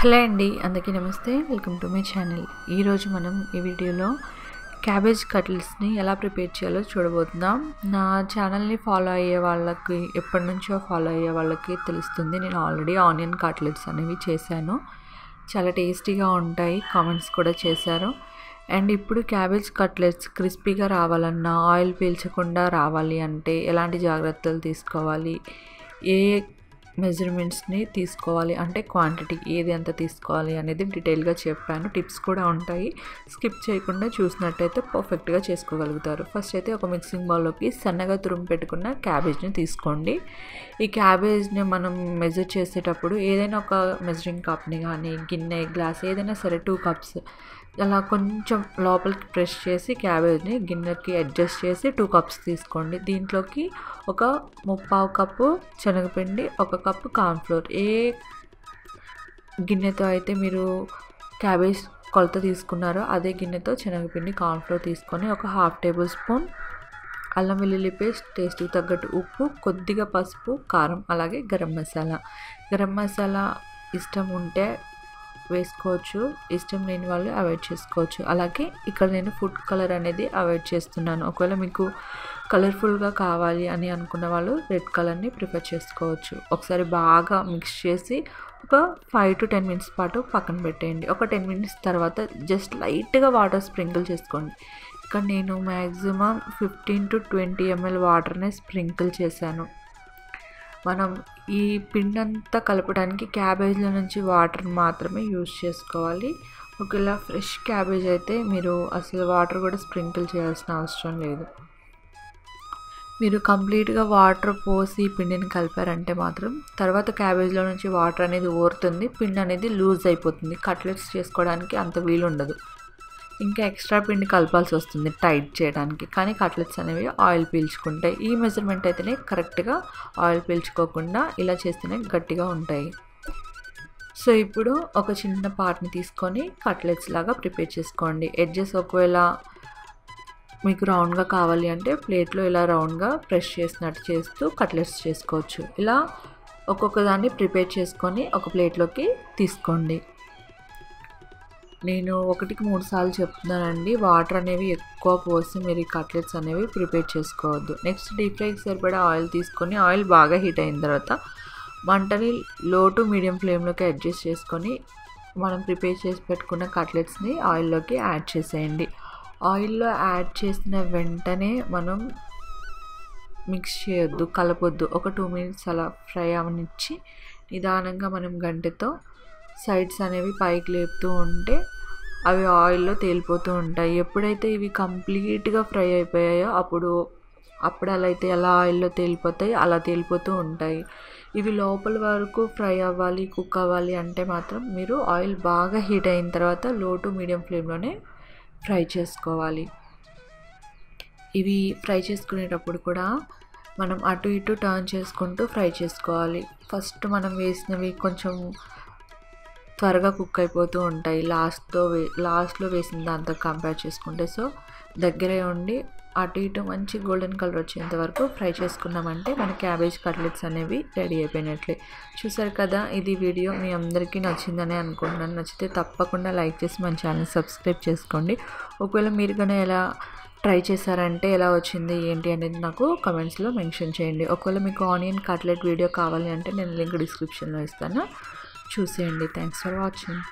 Hello అండి అందరికీ నమస్తే. Welcome to my channel. ఈరోజు మనం ఈ వీడియోలో క్యాబేజ్ కట్లెట్స్ని ఎలా ప్రిపేర్ చేయాలో చూడబోతున్నాం. నా ఛానల్ని ఫాలో అయ్యే వాళ్ళకి ఎప్పటి నుంచో ఫాలో అయ్యే వాళ్ళకి తెలుస్తుంది. నేను ఆల్రెడీ ఆనియన్ కట్లెట్స్ అనేవి చేశాను. చాలా టేస్టీగా ఉంటాయి. కామెంట్స్ కూడా చేశారు. అండ్ ఇప్పుడు క్యాబేజ్ కట్లెట్స్ క్రిస్పీగా రావాలన్నా ఆయిల్ పీల్చకుండా రావాలి అంటే ఎలాంటి జాగ్రత్తలు తీసుకోవాలి? ఏ మెజర్మెంట్స్ని తీసుకోవాలి. అంటే క్వాంటిటీ ఏది ఎంత తీసుకోవాలి అనేది డీటెయిల్గా చెప్పాను. టిప్స్ కూడా ఉంటాయి. స్కిప్ చేయకుండా చూసినట్టయితే పర్ఫెక్ట్గా చేసుకోగలుగుతారు. ఫస్ట్ అయితే ఒక మిక్సింగ్ బౌల్లోకి సన్నగా తురుము పెట్టుకున్న క్యాబేజ్ని తీసుకోండి. ఈ క్యాబేజ్ని మనం మెజర్ చేసేటప్పుడు ఏదైనా ఒక మెజరింగ్ కప్ని కానీ గిన్నె గ్లాస్ ఏదైనా సరే టూ కప్స్ అలా కొంచెం లోపలికి ప్రెస్ చేసి క్యాబేజ్ని గిన్నెకి అడ్జస్ట్ చేసి టూ కప్స్ తీసుకోండి. దీంట్లోకి ఒక ముప్పావు కప్పు శనగపిండి ఒక కప్పు కార్న్ఫ్లోర్. ఏ గిన్నెతో అయితే మీరు క్యాబేజ్ కొలత తీసుకున్నారో అదే గిన్నెతో శనగపిండి కార్న్ఫ్లోర్ తీసుకొని ఒక హాఫ్ టేబుల్ స్పూన్ అల్లం వెల్లుల్లి పేస్ట్ టేస్ట్కి తగ్గట్టు ఉప్పు కొద్దిగా పసుపు కారం అలాగే గరం మసాలా. గరం మసాలా ఇష్టం ఉంటే వేసుకోవచ్చు. ఇష్టం లేని వాళ్ళు అవాయిడ్ చేసుకోవచ్చు. అలాగే ఇక్కడ నేను ఫుడ్ కలర్ అనేది అవాయిడ్ చేస్తున్నాను. ఒకవేళ మీకు కలర్ఫుల్గా కావాలి అని అనుకున్న వాళ్ళు రెడ్ కలర్ని ప్రిఫర్ చేసుకోవచ్చు. ఒకసారి బాగా మిక్స్ చేసి ఒక ఫైవ్ టు టెన్ మినిట్స్ పాటు పక్కన పెట్టేయండి. ఒక టెన్ మినిట్స్ తర్వాత జస్ట్ లైట్గా వాటర్ స్ప్రింకిల్ చేసుకోండి. ఇక్కడ నేను maximum fifteen to twenty ML వాటర్నే sprinkle చేశాను. మనం ఈ పిండి అంతా కలపడానికి క్యాబేజ్లో నుంచి వాటర్ మాత్రమే యూజ్ చేసుకోవాలి. ఒకవేళ ఫ్రెష్ క్యాబేజ్ అయితే మీరు అసలు వాటర్ కూడా స్ప్రింకిల్ చేయాల్సిన అవసరం లేదు. మీరు కంప్లీట్గా వాటర్ పోసి పిండిని కలిపారంటే మాత్రం తర్వాత క్యాబేజ్లో నుంచి వాటర్ అనేది ఓరుతుంది పిండి అనేది లూజ్ అయిపోతుంది. కట్లెట్స్ చేసుకోవడానికి అంత వీలు ఉండదు ఇంకా ఎక్స్ట్రా పిండి కలపాల్సి వస్తుంది టైట్ చేయడానికి. కానీ కట్లెట్స్ అనేవి ఆయిల్ పీల్చుకుంటాయి. ఈ మెజర్మెంట్ అయితేనే కరెక్ట్గా ఆయిల్ పీల్చుకోకుండా ఇలా చేస్తేనే గట్టిగా ఉంటాయి. సో ఇప్పుడు ఒక చిన్న పార్ట్ని తీసుకొని కట్లెట్స్ లాగా ప్రిపేర్ చేసుకోండి. ఎడ్జెస్ ఒకవేళ మీకు రౌండ్గా కావాలి అంటే ప్లేట్లో ఇలా రౌండ్గా ప్రెస్ చేసినట్టు చేస్తూ కట్లెట్స్ చేసుకోవచ్చు. ఇలా ఒక్కొక్క దాన్ని ప్రిపేర్ చేసుకొని ఒక ప్లేట్లోకి తీసుకోండి. నేను ఒకటికి మూడు సార్లు చెప్తున్నానండి. వాటర్ అనేవి ఎక్కువ పోసి మీరు ఈ కట్లెట్స్ అనేవి ప్రిపేర్ చేసుకోవద్దు. నెక్స్ట్ డీప్ ఫ్రైకి సరిపడా ఆయిల్ తీసుకొని ఆయిల్ బాగా హీట్ అయిన తర్వాత మంటని లో టు మీడియం ఫ్లేమ్లోకి అడ్జస్ట్ చేసుకొని మనం ప్రిపేర్ చేసి పెట్టుకున్న కట్లెట్స్ని ఆయిల్లోకి యాడ్ చేసేయండి. ఆయిల్లో యాడ్ చేసిన వెంటనే మనం మిక్స్ చేయొద్దు కలపొద్దు. ఒక టూ మినిట్స్ అలా ఫ్రై అవనిచ్చి నిదానంగా మనం గంటెతో సైడ్స్ అనేవి పైకి లేపుతూ ఉంటే అవి ఆయిల్లో తేలిపోతూ ఉంటాయి. ఎప్పుడైతే ఇవి కంప్లీట్గా ఫ్రై అయిపోయాయో అప్పుడు అప్పడాలు అయితే ఎలా ఆయిల్లో తేలిపోతాయి అలా తేలిపోతూ ఉంటాయి. ఇవి లోపల వరకు ఫ్రై అవ్వాలి కుక్ అవ్వాలి అంటే మాత్రం మీరు ఆయిల్ బాగా హీట్ అయిన తర్వాత లో టు మీడియం ఫ్లేమ్లోనే ఫ్రై చేసుకోవాలి. ఇవి ఫ్రై చేసుకునేటప్పుడు కూడా మనం అటు ఇటు టర్న్ చేసుకుంటూ ఫ్రై చేసుకోవాలి. ఫస్ట్ మనం వేసినవి కొంచెం త్వరగా కుక్ అయిపోతూ ఉంటాయి. లాస్ట్తో వే లాస్ట్లో వేసిన దాంతో కంపేర్ చేసుకుంటే. సో దగ్గరే ఉండి అటు ఇటు మంచి గోల్డెన్ కలర్ వచ్చేంత వరకు ఫ్రై చేసుకున్నామంటే మన క్యాబేజ్ కట్లెట్స్ అనేవి రెడీ అయిపోయినట్లే. చూసారు కదా ఇది వీడియో మీ అందరికీ నచ్చిందని అనుకుంటున్నాను. నచ్చితే తప్పకుండా లైక్ చేసి మన ఛానల్ సబ్స్క్రైబ్ చేసుకోండి. ఒకవేళ మీరు కానీ ఎలా ట్రై చేశారంటే ఎలా వచ్చింది ఏంటి అనేది నాకు కమెంట్స్లో మెన్షన్ చేయండి. ఒకవేళ మీకు ఆనియన్ కట్లెట్ వీడియో కావాలి అంటే నేను లింక్ డిస్క్రిప్షన్లో ఇస్తాను. చూసేయండి. Thanks for watching